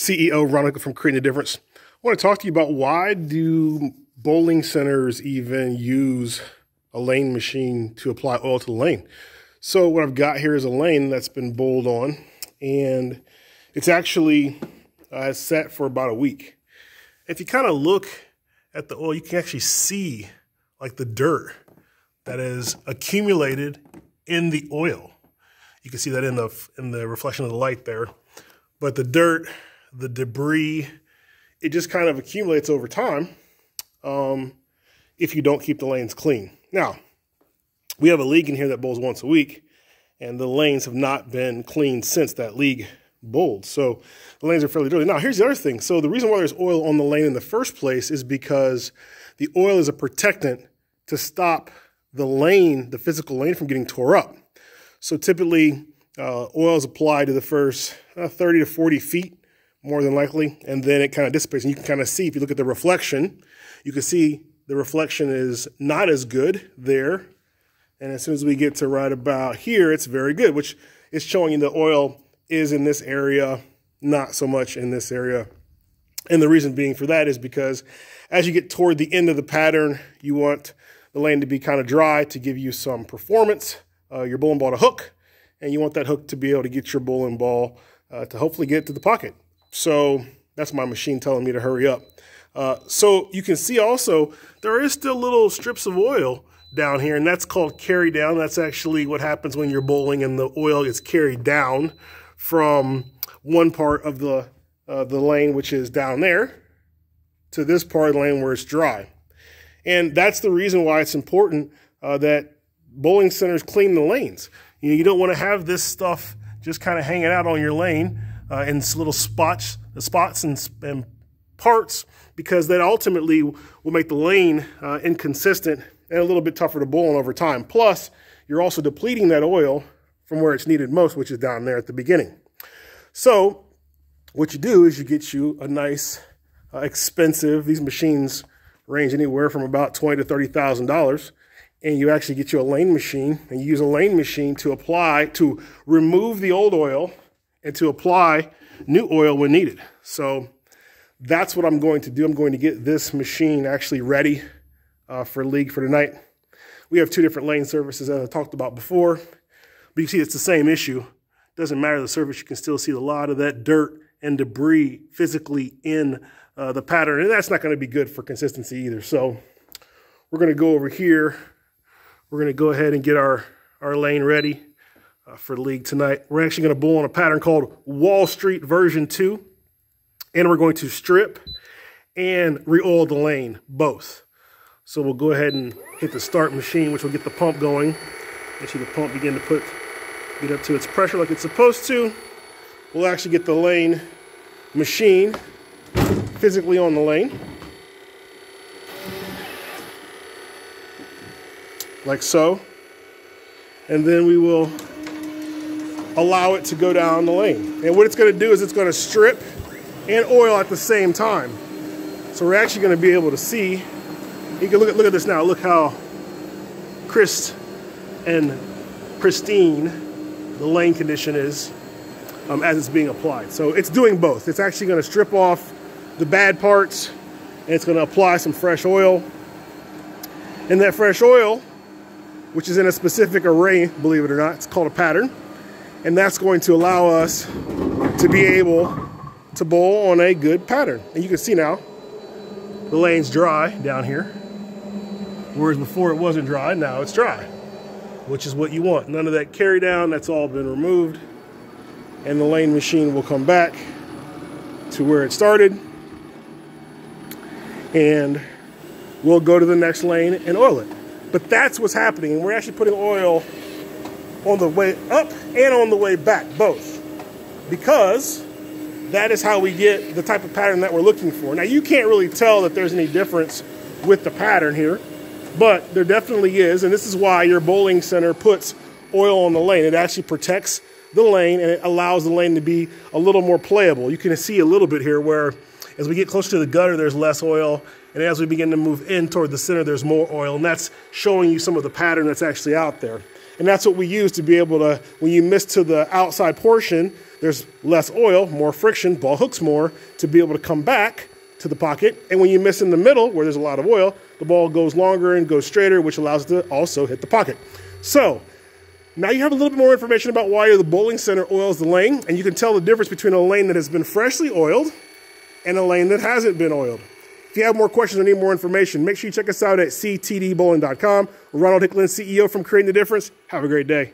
CEO Ronica from Creating a Difference. I want to talk to you about why do bowling centers even use a lane machine to apply oil to the lane. So what I've got here is a lane that's been bowled on and it's actually uh, set for about a week. If you kind of look at the oil, you can actually see like the dirt that is accumulated in the oil. You can see that in the in the reflection of the light there. But the dirt, the debris, it just kind of accumulates over time um, if you don't keep the lanes clean. Now, we have a league in here that bowls once a week, and the lanes have not been cleaned since that league bowled. So the lanes are fairly dirty. Now, here's the other thing. So the reason why there's oil on the lane in the first place is because the oil is a protectant to stop the lane, the physical lane, from getting tore up. So typically, uh, oil is applied to the first uh, 30 to 40 feet, more than likely, and then it kind of dissipates. And you can kind of see, if you look at the reflection, you can see the reflection is not as good there. And as soon as we get to right about here, it's very good, which is showing you the oil is in this area, not so much in this area. And the reason being for that is because as you get toward the end of the pattern, you want the lane to be kind of dry to give you some performance. Uh, your bowling ball to hook, and you want that hook to be able to get your bowling ball uh, to hopefully get to the pocket. So that's my machine telling me to hurry up. Uh, so you can see also there is still little strips of oil down here, and that's called carry down. That's actually what happens when you're bowling and the oil gets carried down from one part of the, uh, the lane, which is down there, to this part of the lane where it's dry. And that's the reason why it's important uh, that bowling centers clean the lanes. You, know, you don't want to have this stuff just kind of hanging out on your lane uh, in little spots, the spots and, and parts because that ultimately will make the lane uh, inconsistent and a little bit tougher to bowl on over time. Plus, you're also depleting that oil from where it's needed most, which is down there at the beginning. So what you do is you get you a nice, uh, expensive, these machines range anywhere from about twenty to $30,000 and you actually get you a lane machine and you use a lane machine to apply, to remove the old oil and to apply new oil when needed. So that's what I'm going to do. I'm going to get this machine actually ready uh, for league for tonight. We have two different lane services as I talked about before, but you see it's the same issue. Doesn't matter the surface, you can still see a lot of that dirt and debris physically in uh, the pattern, and that's not going to be good for consistency either. So we're going to go over here. We're going to go ahead and get our, our lane ready uh, for the league tonight. We're actually going to bowl on a pattern called Wall Street version 2 and we're going to strip and re-oil the lane, both. So we'll go ahead and hit the start machine, which will get the pump going. And see the pump begin to put, get up to its pressure like it's supposed to. We'll actually get the lane machine physically on the lane. Like so. And then we will allow it to go down the lane. And what it's gonna do is it's gonna strip and oil at the same time. So we're actually going to be able to see. You can look at look at this now. Look how crisp and pristine the lane condition is um, as it's being applied. So it's doing both. It's actually going to strip off the bad parts and it's going to apply some fresh oil. And that fresh oil, which is in a specific array, believe it or not, it's called a pattern. And that's going to allow us to be able to bowl on a good pattern. And you can see now, the lane's dry down here. Whereas before it wasn't dry, now it's dry, which is what you want. None of that carry down, that's all been removed. And the lane machine will come back to where it started. And we'll go to the next lane and oil it. But that's what's happening. And we're actually putting oil on the way up and on the way back, both. Because that is how we get the type of pattern that we're looking for. Now you can't really tell that there's any difference with the pattern here, but there definitely is, and this is why your bowling center puts oil on the lane. It actually protects the lane and it allows the lane to be a little more playable. You can see a little bit here where as we get closer to the gutter, there's less oil, and as we begin to move in toward the center, there's more oil, and that's showing you some of the pattern that's actually out there. And that's what we use to be able to, when you miss to the outside portion, there's less oil, more friction, ball hooks more to be able to come back to the pocket. And when you miss in the middle, where there's a lot of oil, the ball goes longer and goes straighter, which allows it to also hit the pocket. So now you have a little bit more information about why the bowling center oils the lane, and you can tell the difference between a lane that has been freshly oiled and a lane that hasn't been oiled. If you have more questions or need more information, make sure you check us out at ctdbowling.com. Ronald Hickland, CEO from Creating the Difference. Have a great day.